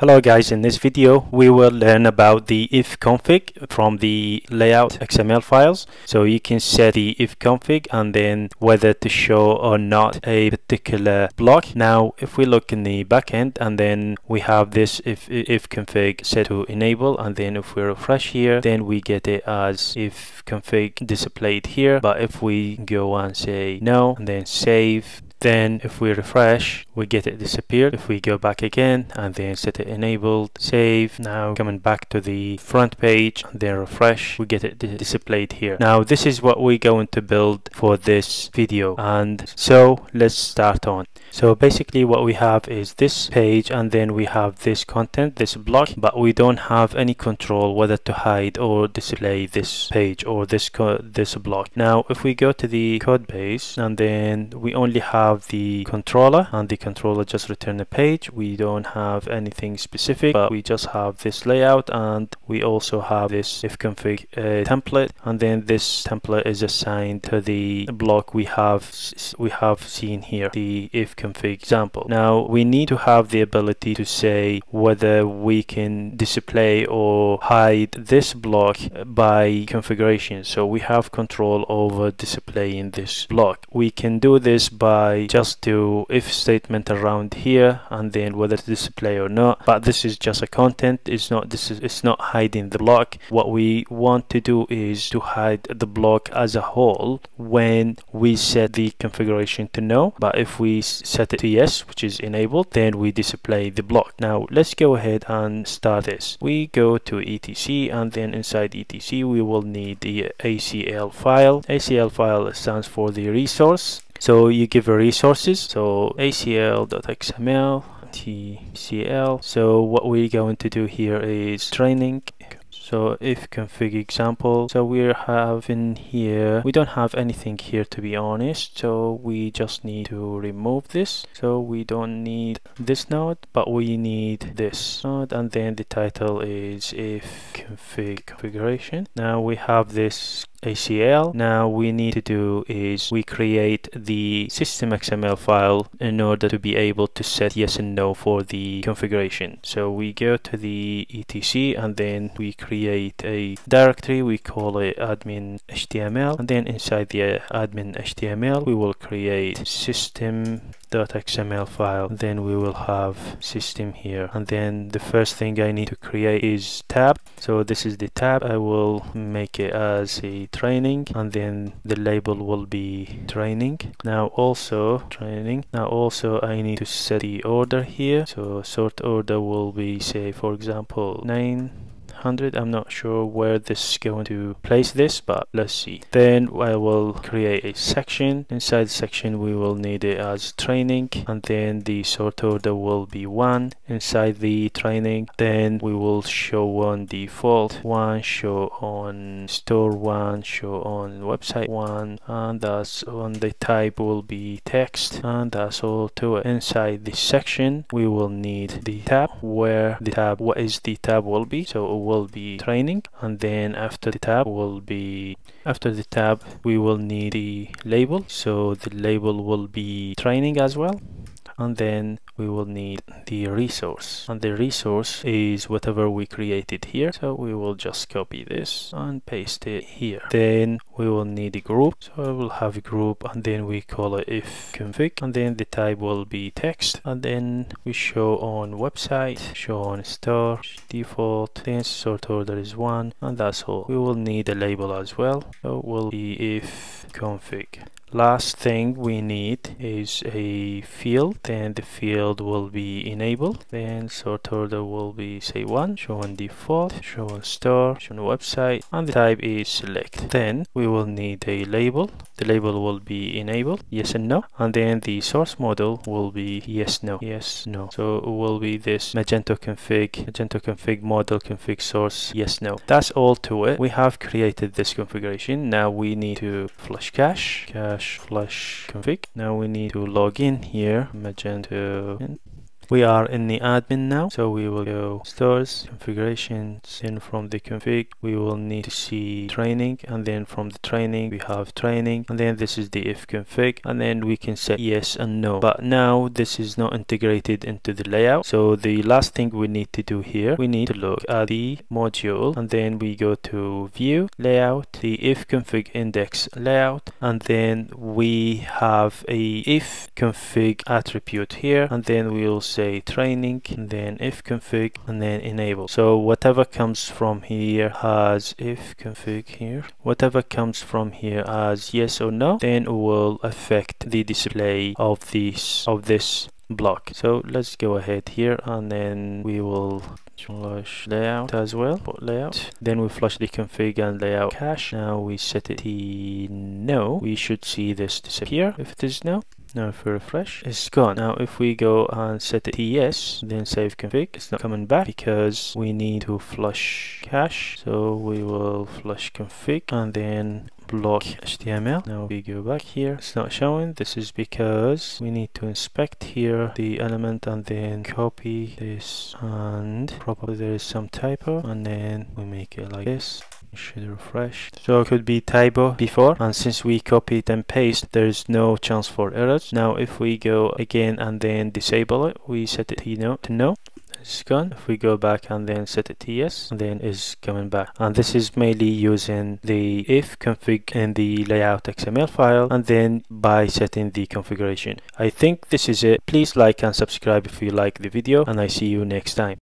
Hello guys, in this video we will learn about the if config from the layout XML files. So you can set the if config and then whether to show or not a particular block. Now if we look in the backend and then we have this if if config set to enable and then if we refresh here then we get it as if config displayed here but if we go and say no and then save then if we refresh we get it disappeared. If we go back again and then set it enabled save. Now coming back to the front page and then refresh we get it displayed here. Now this is what we're going to build for this video. And so let's start on. So basically what we have is this page and then we have this content this block. But we don't have any control whether to hide or display this page or this this block. Now if we go to the code base and then we only have the controller and the controller just return a page we don't have anything specific but we just have this layout and we also have this if config uh, template and then this template is assigned to the block we have we have seen here the if config example. Now we need to have the ability to say whether we can display or hide this block by configuration. So we have control over displaying this block. We can do this by just do if statement around here and then whether to display or not. But this is just a content. It's not this is it's not hiding the block. What we want to do is to hide the block as a whole when we set the configuration to no. But if we set it to yes which is enabled then we display the block now let's go ahead and start this we go to etc and then inside etc we will need the acl file acl file stands for the resource so you give a resources. So acl.xml tcl so what we're going to do here is training. So if config example so we're having here we don't have anything here to be honest. So we just need to remove this. So we don't need this node but we need this node. And then the title is if config configuration. Now we have this ACL. Now we need to do is we create the system XML file in order to be able to set yes and no for the configuration. So we go to the etc and then we create a directory. We call it admin HTML and then inside the admin HTML we will create system .xml file then we will have system here. And then the first thing I need to create is tab. So this is the tab. I will make it as a training and then the label will be training. Now also training. Now also I need to set the order here. So sort order will be say for example 9 100 I'm not sure where this is going to place this but let's see. Then I will create a section. Inside the section we will need it as training and then the sort order will be one. Inside the training then we will show on default one show on store one show on website one and that's on the type will be text and that's all to it. Inside this section we will need the tab where the tab what is the tab will be. So will be training and then after the tab will be after the tab we will need the label. So the label will be training as well. And then we will need the resource. And the resource is whatever we created here. So we will just copy this and paste it here. Then we will need a group. So I will have a group and then we call it if config. And then the type will be text. And then we show on website show on store default. Then sort order is one. And that's all. We will need a label as well. So will be if config last thing we need is a field and the field will be enabled. Then sort order will be say one show on default show on store show on website and the type is select. Then we will need a label. The label will be enabled yes and no. And then the source model will be yes no. Yes no. So it will be this magento config magento config model config source yes no. That's all to it. We have created this configuration. Now we need to flush cache cache flush config. Now we need to log in here. Magento we are in the admin now so we will go stores configurations then from the config we will need to see training and then from the training we have training and then this is the if config and then we can set yes and no. But now this is not integrated into the layout so the last thing we need to do here we need to look at the module and then we go to view layout the if config index layout and then we have a if config attribute here and then we'll say training and then if config and then enable. So whatever comes from here has if config here whatever comes from here as yes or no then will affect the display of this of this block. So let's go ahead here and then we will flush layout as well. Put layout. Then we flush the config and layout cache. Now we set it to no. We should see this disappear. If it is no now if we refresh. It's gone. Now if we go and set it yes then save config. It's not coming back because we need to flush cache. So we will flush config and then block HTML. Now we go back here. It's not showing. This is because we need to inspect here the element and then copy this. And probably there is some typo. And then we make it like this should refresh. So it could be typo before and since we copied and paste there's no chance for errors. Now if we go again and then disable it we set it to no to no. It's gone. If we go back and then set it to yes then it's coming back. And this is mainly using the if config in the layout xml file and then by setting the configuration. I think this is it. Please like and subscribe if you like the video and i see you next time